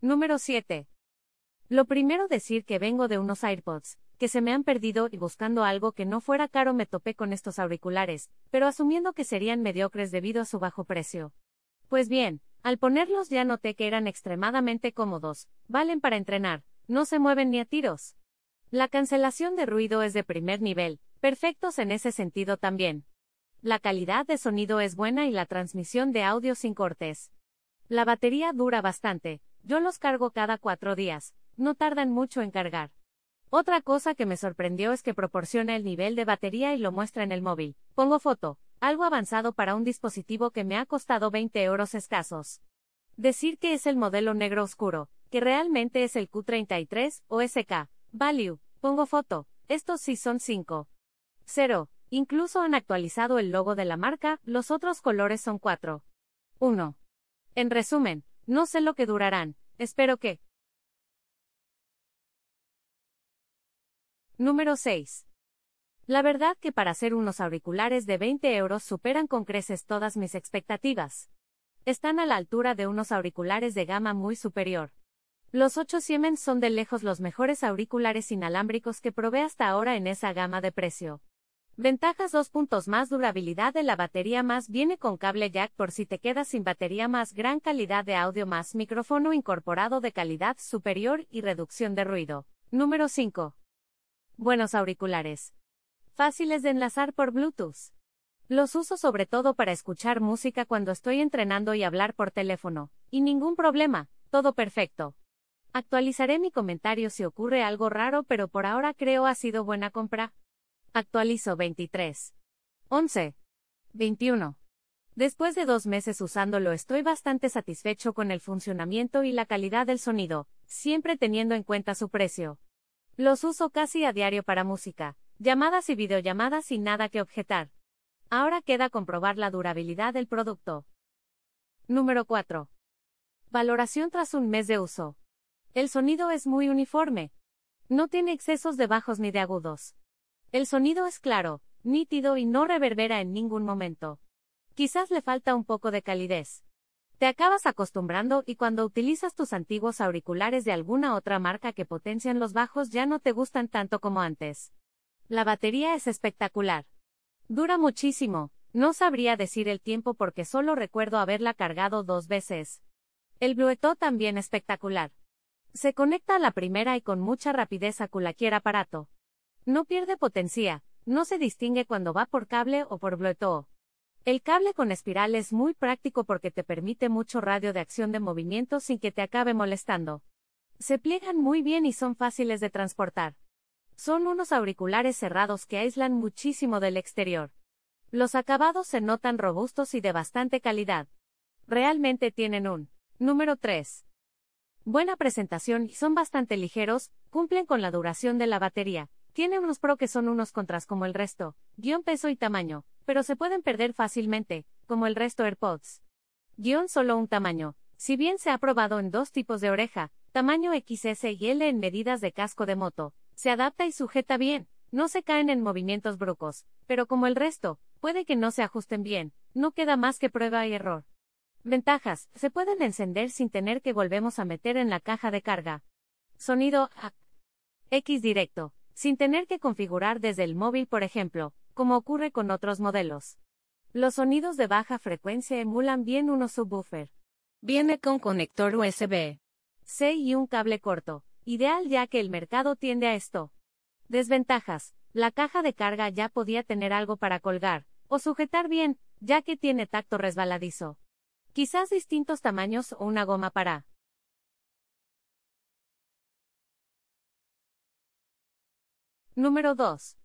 Número 7. Lo primero decir que vengo de unos AirPods, que se me han perdido y buscando algo que no fuera caro me topé con estos auriculares, pero asumiendo que serían mediocres debido a su bajo precio. Pues bien, al ponerlos ya noté que eran extremadamente cómodos, valen para entrenar, no se mueven ni a tiros. La cancelación de ruido es de primer nivel, perfectos en ese sentido también. La calidad de sonido es buena y la transmisión de audio sin cortes. La batería dura bastante, yo los cargo cada cuatro días, no tardan mucho en cargar. Otra cosa que me sorprendió es que proporciona el nivel de batería y lo muestra en el móvil. Pongo foto, algo avanzado para un dispositivo que me ha costado 20 euros escasos. Decir que es el modelo negro oscuro, que realmente es el Q33 o SK. Value, pongo foto, estos sí son 5. 0. Incluso han actualizado el logo de la marca, los otros colores son 4. 1. En resumen, no sé lo que durarán, espero que. Número 6. La verdad que para hacer unos auriculares de 20 euros superan con creces todas mis expectativas. Están a la altura de unos auriculares de gama muy superior. Los 8 Siemens son de lejos los mejores auriculares inalámbricos que probé hasta ahora en esa gama de precio. Ventajas 2 puntos más durabilidad de la batería más viene con cable jack por si te quedas sin batería más gran calidad de audio más micrófono incorporado de calidad superior y reducción de ruido. Número 5. Buenos auriculares. Fáciles de enlazar por Bluetooth. Los uso sobre todo para escuchar música cuando estoy entrenando y hablar por teléfono. Y ningún problema, todo perfecto. Actualizaré mi comentario si ocurre algo raro pero por ahora creo ha sido buena compra. Actualizo 23. 11. 21. Después de dos meses usándolo estoy bastante satisfecho con el funcionamiento y la calidad del sonido, siempre teniendo en cuenta su precio. Los uso casi a diario para música, llamadas y videollamadas sin nada que objetar. Ahora queda comprobar la durabilidad del producto. Número 4. Valoración tras un mes de uso. El sonido es muy uniforme. No tiene excesos de bajos ni de agudos. El sonido es claro, nítido y no reverbera en ningún momento. Quizás le falta un poco de calidez. Te acabas acostumbrando y cuando utilizas tus antiguos auriculares de alguna otra marca que potencian los bajos ya no te gustan tanto como antes. La batería es espectacular. Dura muchísimo, no sabría decir el tiempo porque solo recuerdo haberla cargado dos veces. El Bluetooth también espectacular. Se conecta a la primera y con mucha rapidez a cualquier aparato. No pierde potencia, no se distingue cuando va por cable o por Bluetooth. El cable con espiral es muy práctico porque te permite mucho radio de acción de movimiento sin que te acabe molestando. Se pliegan muy bien y son fáciles de transportar. Son unos auriculares cerrados que aíslan muchísimo del exterior. Los acabados se notan robustos y de bastante calidad. Realmente tienen un número 3. Buena presentación y son bastante ligeros, cumplen con la duración de la batería, tiene unos pro que son unos contras como el resto, guion peso y tamaño, pero se pueden perder fácilmente, como el resto AirPods. Guión solo un tamaño, si bien se ha probado en dos tipos de oreja, tamaño XS y L en medidas de casco de moto, se adapta y sujeta bien, no se caen en movimientos bruscos, pero como el resto, puede que no se ajusten bien, no queda más que prueba y error. Ventajas, se pueden encender sin tener que volvemos a meter en la caja de carga. Sonido X directo sin tener que configurar desde el móvil, por ejemplo, como ocurre con otros modelos. Los sonidos de baja frecuencia emulan bien unos subwoofer. Viene con conector USB C y un cable corto, ideal ya que el mercado tiende a esto. Desventajas. La caja de carga ya podía tener algo para colgar, o sujetar bien, ya que tiene tacto resbaladizo. Quizás distintos tamaños o una goma para Número 2.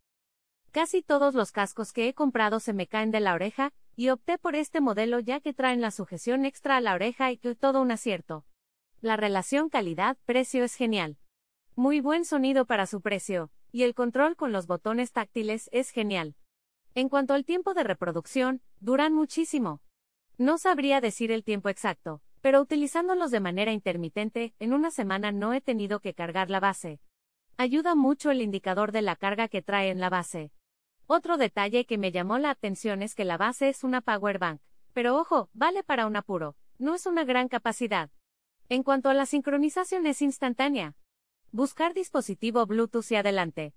Casi todos los cascos que he comprado se me caen de la oreja, y opté por este modelo ya que traen la sujeción extra a la oreja y todo un acierto. La relación calidad-precio es genial. Muy buen sonido para su precio, y el control con los botones táctiles es genial. En cuanto al tiempo de reproducción, duran muchísimo. No sabría decir el tiempo exacto, pero utilizándolos de manera intermitente, en una semana no he tenido que cargar la base. Ayuda mucho el indicador de la carga que trae en la base. Otro detalle que me llamó la atención es que la base es una power bank, pero ojo, vale para un apuro, no es una gran capacidad. En cuanto a la sincronización es instantánea. Buscar dispositivo Bluetooth y adelante.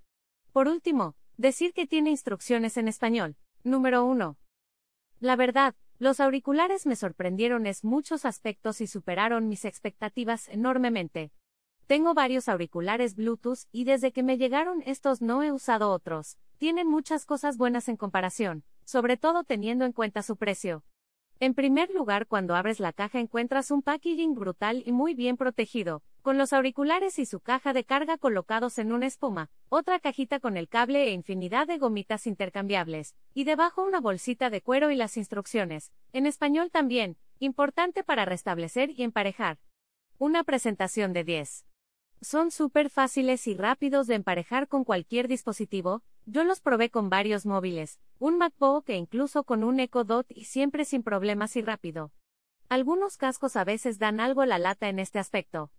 Por último, decir que tiene instrucciones en español. Número 1. La verdad, los auriculares me sorprendieron en muchos aspectos y superaron mis expectativas enormemente. Tengo varios auriculares Bluetooth y desde que me llegaron estos no he usado otros. Tienen muchas cosas buenas en comparación, sobre todo teniendo en cuenta su precio. En primer lugar, cuando abres la caja encuentras un packaging brutal y muy bien protegido, con los auriculares y su caja de carga colocados en una espuma, otra cajita con el cable e infinidad de gomitas intercambiables, y debajo una bolsita de cuero y las instrucciones, en español también, importante para restablecer y emparejar. Una presentación de 10. Son súper fáciles y rápidos de emparejar con cualquier dispositivo, yo los probé con varios móviles, un MacBook e incluso con un Echo Dot y siempre sin problemas y rápido. Algunos cascos a veces dan algo la lata en este aspecto.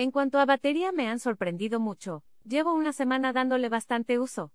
En cuanto a batería me han sorprendido mucho, llevo una semana dándole bastante uso.